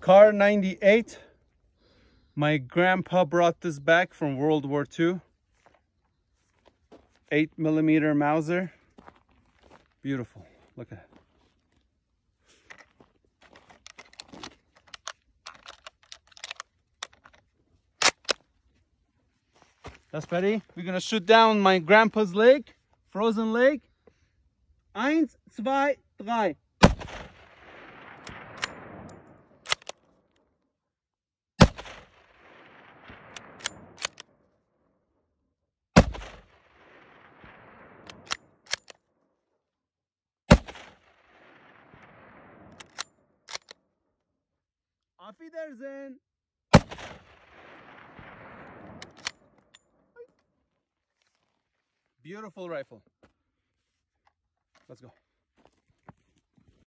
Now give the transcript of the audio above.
Kar 98. My grandpa brought this back from World War II. 8 millimeter Mauser. Beautiful. Look at it. That's ready. We're gonna shoot down my grandpa's lake, frozen lake. Eins, zwei, drei. Auf Wiedersehen. Beautiful rifle. Let's go.